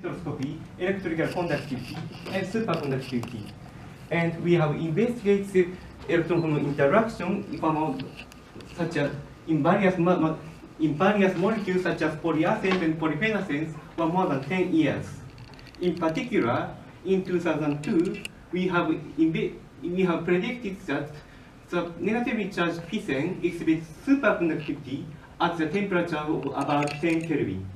spectroscopy, electrical conductivity, and superconductivity. And we have investigated electron interaction such as in various in various molecules such as polyacenes and polyphenolacens for more than 10 years. In particular, in 2002, we have we have predicted that the negatively charged picene exhibits superconductivity at the temperature of about 10 Kelvin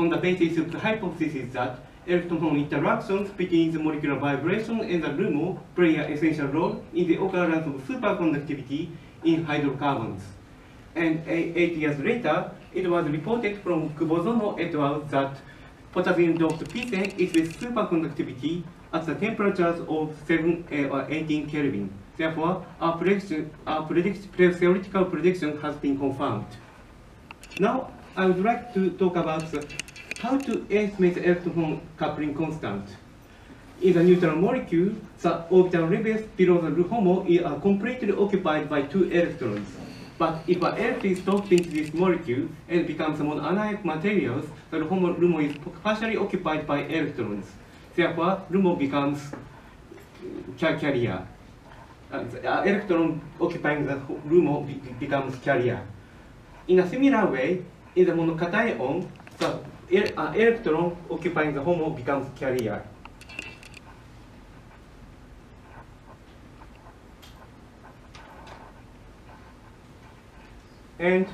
on the basis of the hypothesis that electron interactions between the molecular vibration and the LUMO play an essential role in the occurrence of superconductivity in hydrocarbons. And eight years later, it was reported from Kubozono et al. that potassium-doped picene exhibits superconductivity at the temperatures of 7 uh, or 18 Kelvin. Therefore, our, prediction, our predict, theoretical prediction has been confirmed. Now, I would like to talk about the, how to estimate the electron coupling constant. In the neutral molecule, the orbital levels below the HOMO are completely occupied by two electrons. But if an electron is dropped into this molecule and becomes more anionic materials, the HOMO LUMO is partially occupied by electrons. Therefore, LUMO becomes carrier. Uh, the electron occupying the LUMO becomes carrier. In a similar way, in the monocation, the uh, electron occupying the HOMO becomes carrier. And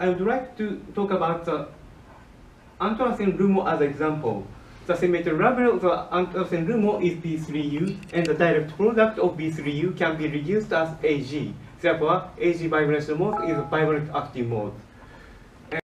I would like to talk about the LUMO as an example. The symmetry level of the LUMO is B3U, and the direct product of B3U can be reduced as AG. Therefore, AG vibration mode is a vibronic active mode.